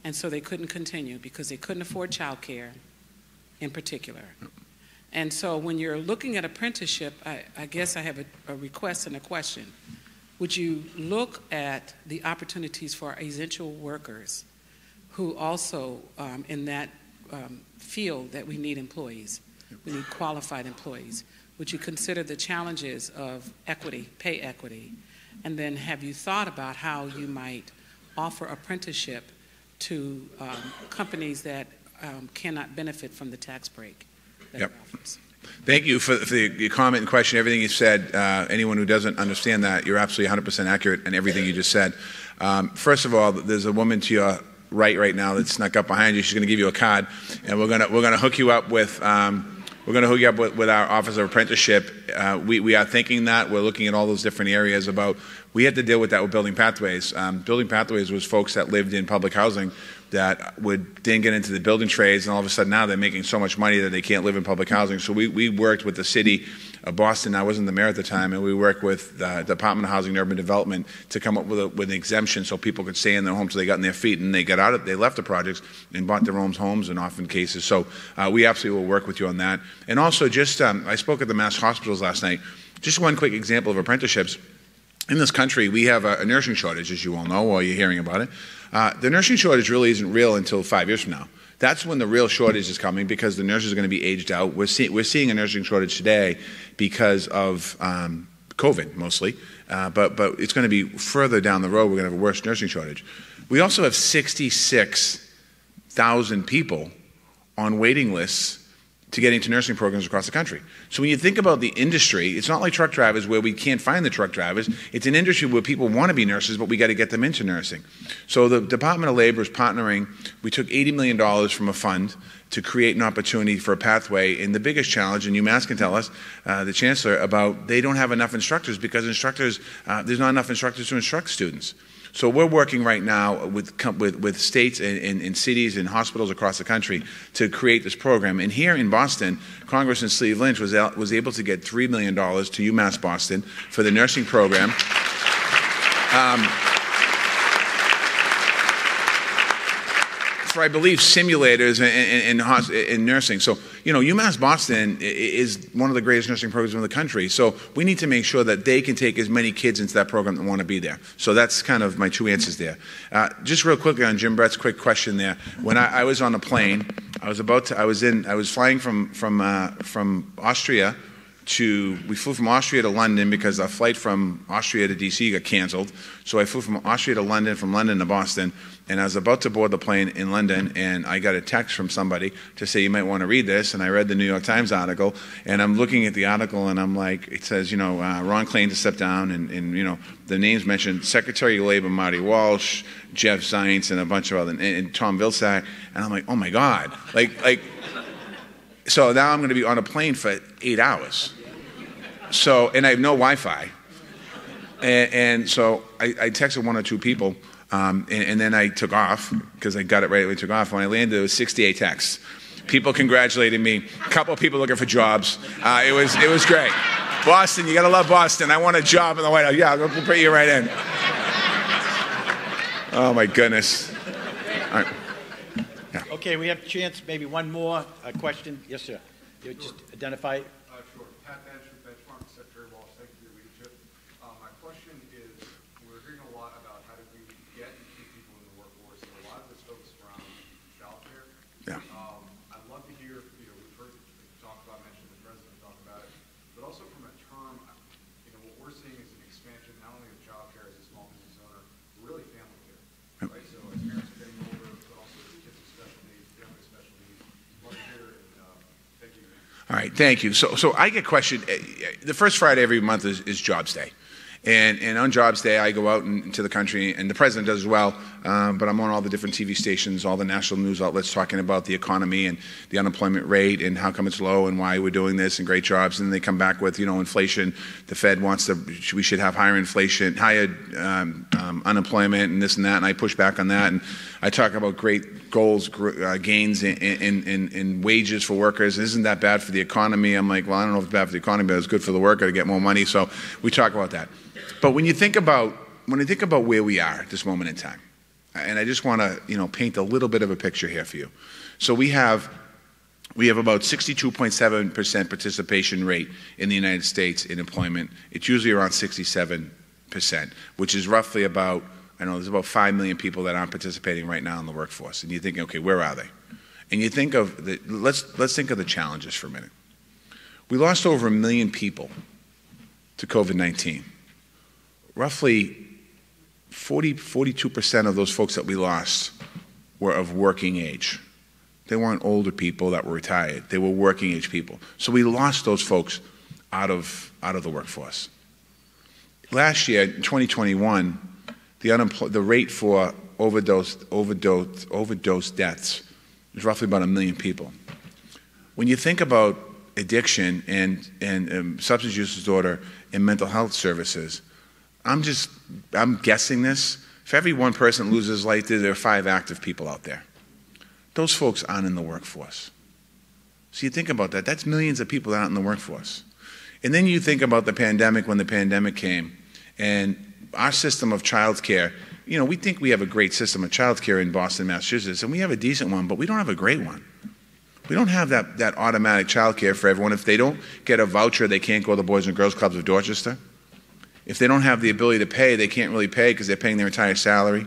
And so they couldn't continue because they couldn't afford child care in particular. And so when you're looking at apprenticeship, I, I guess I have a, a, request and a question. Would you look at the opportunities for essential workers who also, um, in that um, field, that we need employees? We need qualified employees. Would you consider the challenges of equity, pay equity? And then have you thought about how you might offer apprenticeship to um, companies that um, cannot benefit from the tax break that yep. it offers. Thank you for, for the comment and question. Everything you said, uh, anyone who doesn't understand that, you're absolutely 100% accurate in everything you just said. Um, first of all, there's a woman to your right right now that snuck up behind you. She's going to give you a card, and we're going to we're going to hook you up with. Um, we're going to hook you up with, with our Office of Apprenticeship. Uh, we, we are thinking that. We're looking at all those different areas about. We had to deal with that with Building Pathways. Um, Building Pathways was folks that lived in public housing that would then get into the building trades, and all of a sudden now they're making so much money that they can't live in public housing. So we, we worked with the city of Boston. I wasn't the mayor at the time, and we worked with the Department of Housing and Urban Development to come up with, a, with an exemption so people could stay in their homes until they got on their feet, and they got out of, they left the projects and bought their own homes in often cases. So uh, we absolutely will work with you on that. And also, just um, I spoke at the Mass Hospitals last night. Just one quick example of apprenticeships. In this country, we have a, a nursing shortage, as you all know, or you're hearing about it. Uh, the nursing shortage really isn't real until five years from now. That's when the real shortage is coming because the nurses are going to be aged out. We're, see, we're seeing a nursing shortage today because of um, COVID mostly, uh, but, but it's going to be further down the road. We're going to have a worse nursing shortage. We also have 66,000 people on waiting lists to get into nursing programs across the country. So when you think about the industry, it's not like truck drivers where we can't find the truck drivers. It's an industry where people want to be nurses, but we got to get them into nursing. So the Department of Labor is partnering. We took $80 million from a fund to create an opportunity for a pathway. And the biggest challenge, and UMass can tell us, uh, the chancellor, about they don't have enough instructors because instructors, uh, there's not enough instructors to instruct students. So we're working right now with, with, with states and, and, and, cities and hospitals across the country to create this program. And here in Boston, Congressman Steve Lynch was, was able to get $3 million to UMass Boston for the nursing program. Um, for, I believe, simulators in, in, in, nursing. So, you know, UMass Boston is one of the greatest nursing programs in the country. So we need to make sure that they can take as many kids into that program that want to be there. So that's kind of my two answers there. Uh, just real quickly on Jim Brett's quick question there. When I, I, was on a plane, I was about to, I was in, I was flying from, from, uh, from Austria to, we flew from Austria to London because our flight from Austria to DC got canceled. So I flew from Austria to London, from London to Boston. And I was about to board the plane in London, and I got a text from somebody to say, You might want to read this. And I read the New York Times article, and I'm looking at the article, and I'm like, It says, you know, uh, Ron Klain to step down, and, and, you know, the names mentioned Secretary of Labor Marty Walsh, Jeff Zients, and a bunch of other, and, and Tom Vilsack. And I'm like, Oh my God. Like, like, so now I'm going to be on a plane for eight hours. So, and I have no Wi Fi. And, and, so I, I texted one or two people um, and, and, then I took off because I got it right away. Took off when I landed. It was 68 texts. People congratulating me. A couple of people looking for jobs. Uh, it was it was great. Boston, you gotta love Boston. I want a job in the White House. Yeah, we'll put you right in. Oh my goodness. Yeah. Okay, we have a chance. Maybe one more uh, question. Yes, sir. You just identify. All right, thank you. So, so I get questioned. Eh, the first Friday every month is, is Jobs Day. And, and on Jobs Day, I go out into the country, and the president does as well. Um, but I'm on all the different TV stations, all the national news outlets talking about the economy and the unemployment rate and how come it's low and why we're doing this and great jobs. And they come back with, you know, inflation. The Fed wants to, we should have higher inflation, higher um, um, unemployment, and this and that. And I push back on that. And I talk about great goals, uh, gains in, in, in, in, wages for workers. Isn't that bad for the economy? I'm like, well, I don't know if it's bad for the economy, but it's good for the worker to get more money. So we talk about that. But when you think about when you think about where we are at this moment in time, and I just want to you know paint a little bit of a picture here for you. So we have we have about 62.7% participation rate in the United States in employment. It's usually around 67%, which is roughly about I know there's about 5 million people that aren't participating right now in the workforce. And you're thinking, okay, where are they? And you think of the, let's let's think of the challenges for a minute. We lost over a million people to COVID-19 roughly 40, 42% of those folks that we lost were of working age. They weren't older people that were retired. They were working age people. So we lost those folks out of, out of the workforce. Last year, in 2021, the, the rate for overdose, overdose, overdose deaths was roughly about a million people. When you think about addiction and, and um, substance use disorder and mental health services, I'm just, I'm guessing this. If every one person loses life, there are five active people out there. Those folks aren't in the workforce. So you think about that. That's millions of people that aren't in the workforce. And then you think about the pandemic when the pandemic came and our system of childcare. You know, we think we have a great system of childcare in Boston, Massachusetts, and we have a decent one, but we don't have a great one. We don't have that, that automatic childcare for everyone. If they don't get a voucher, they can't go to the Boys and Girls Clubs of Dorchester. If they don't have the ability to pay, they can't really pay because they're paying their entire salary.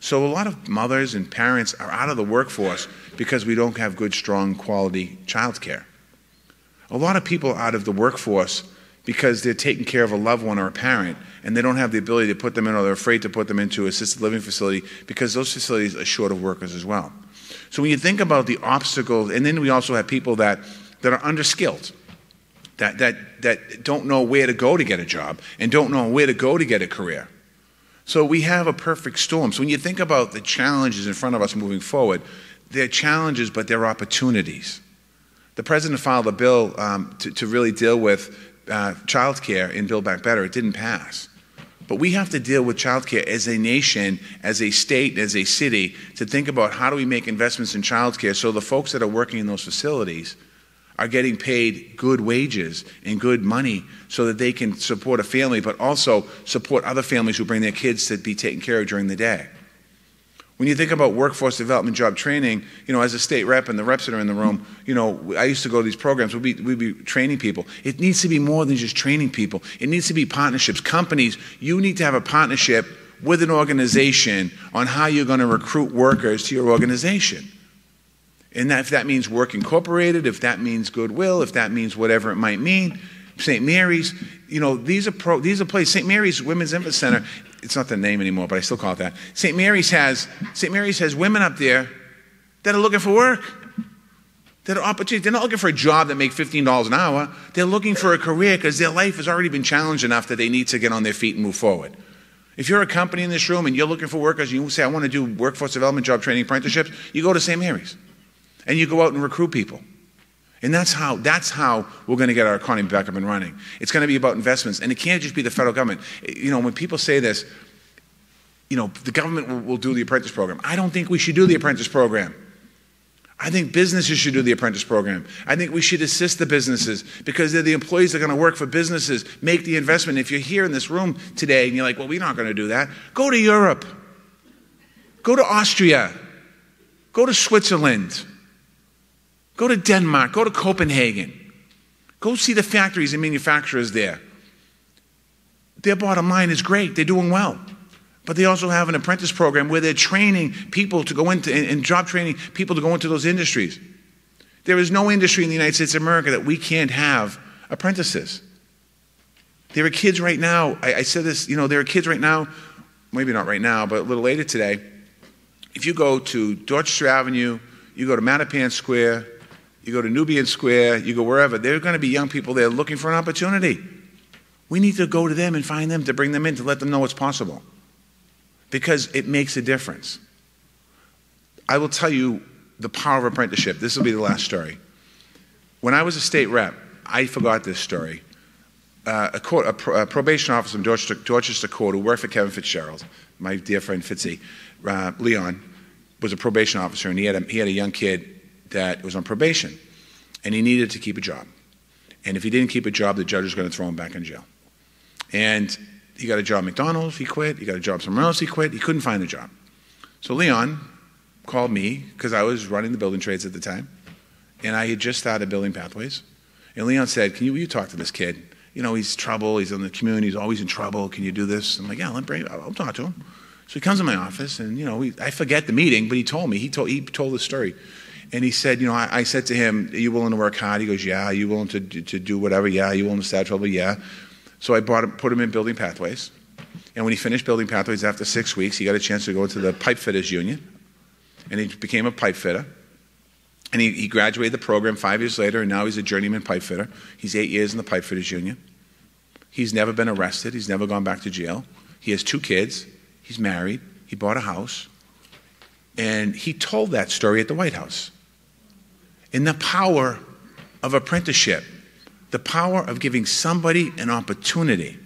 So a lot of mothers and parents are out of the workforce because we don't have good, strong, quality childcare. A lot of people out of the workforce because they're taking care of a loved one or a parent and they don't have the ability to put them in or they're afraid to put them into assisted living facility because those facilities are short of workers as well. So when you think about the obstacles, and then we also have people that, that are underskilled, that, that, that don't know where to go to get a job and don't know where to go to get a career. So we have a perfect storm. So when you think about the challenges in front of us moving forward, they're challenges, but they're opportunities. The president filed a bill um, to, to, really deal with uh, child care in Build Back Better. It didn't pass. But we have to deal with childcare as a nation, as a state, as a city, to think about how do we make investments in childcare so the folks that are working in those facilities are getting paid good wages and good money so that they can support a family, but also support other families who bring their kids to be taken care of during the day. When you think about workforce development job training, you know, as a state rep and the reps that are in the room, you know, I used to go to these programs, we'd be, we'd be training people. It needs to be more than just training people. It needs to be partnerships. Companies, you need to have a partnership with an organization on how you're going to recruit workers to your organization. And that, if that means work incorporated, if that means goodwill, if that means whatever it might mean, St. Mary's, you know, these are pro, these are places. St. Mary's Women's Infant Center it's not the name anymore, but I still call it that. St. Mary's has St. Mary's has women up there that are looking for work. That are opportunities. They're not looking for a job that makes $15 an hour. They're looking for a career because their life has already been challenged enough that they need to get on their feet and move forward. If you're a company in this room and you're looking for workers, you say, I want to do workforce development, job training, apprenticeships, you go to St. Mary's and you go out and recruit people. And that's how, that's how we're going to get our economy back up and running. It's going to be about investments. And it can't just be the federal government. You know, when people say this, you know, the government will, will do the apprentice program. I don't think we should do the apprentice program. I think businesses should do the apprentice program. I think we should assist the businesses because they're the employees that are going to work for businesses, make the investment. If you're here in this room today and you're like, well, we're not going to do that, go to Europe. Go to Austria. Go to Switzerland. Go to Denmark, go to Copenhagen. Go see the factories and manufacturers there. Their bottom line is great, they're doing well. But they also have an apprentice program where they're training people to go into, and job training people to go into those industries. There is no industry in the United States of America that we can't have apprentices. There are kids right now, I, I said this, you know, there are kids right now, maybe not right now, but a little later today. If you go to Dorchester Avenue, you go to Mattapan Square, you go to Nubian Square, you go wherever, there are going to be young people there looking for an opportunity. We need to go to them and find them to bring them in to let them know what's possible because it makes a difference. I will tell you the power of apprenticeship. This will be the last story. When I was a state rep, I forgot this story. Uh, a, court, a, pro, a, probation officer from Dorchester, Dorchester Court who worked for Kevin Fitzgerald, my dear friend Fitzy, uh, Leon, was a probation officer, and he had a, he had a young kid that was on probation and he needed to keep a job. And if he didn't keep a job, the judge was going to throw him back in jail. And he got a job at McDonald's, he quit. He got a job somewhere else, he quit. He couldn't find a job. So Leon called me because I was running the building trades at the time. And I had just started building pathways. And Leon said, Can you, you talk to this kid? You know, he's trouble, he's in the community, he's always in trouble. Can you do this? I'm like, Yeah, let bring, I'll talk to him. So he comes to my office, and you know, we, I forget the meeting, but he told me, he told, he told the story. And he said, you know, I, I, said to him, are you willing to work hard? He goes, yeah. Are you willing to, to do whatever? Yeah. Are you willing to start trouble? Yeah. So I him, put him in building pathways. And when he finished building pathways after six weeks, he got a chance to go to the pipe fitters union. And he became a pipe fitter. And he, he graduated the program five years later, and now he's a journeyman pipe fitter. He's eight years in the pipe fitters union. He's never been arrested. He's never gone back to jail. He has two kids. He's married. He bought a house. And he told that story at the White House in the power of apprenticeship, the power of giving somebody an opportunity.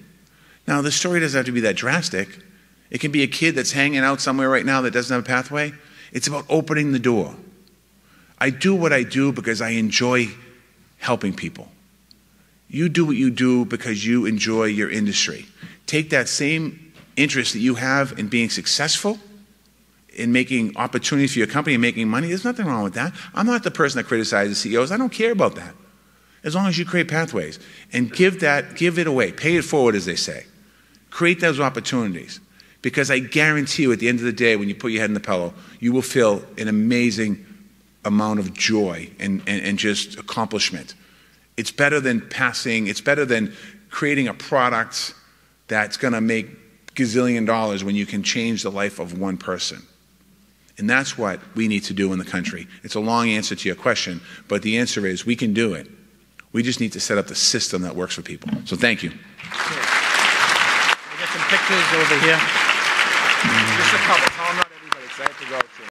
Now, the story doesn't have to be that drastic. It can be a kid that's hanging out somewhere right now that doesn't have a pathway. It's about opening the door. I do what I do because I enjoy helping people. You do what you do because you enjoy your industry. Take that same interest that you have in being successful, in making opportunities for your company and making money. There's nothing wrong with that. I'm not the person that criticizes CEOs. I don't care about that. As long as you create pathways and give that, give it away, pay it forward, as they say. Create those opportunities. Because I guarantee you, at the end of the day, when you put your head in the pillow, you will feel an amazing amount of joy and, and, and just accomplishment. It's better than passing, it's better than creating a product that's going to make gazillion dollars when you can change the life of one person. And that's what we need to do in the country. It's a long answer to your question, but the answer is we can do it. We just need to set up the system that works for people. So thank you. We get some pictures over here. Just a couple.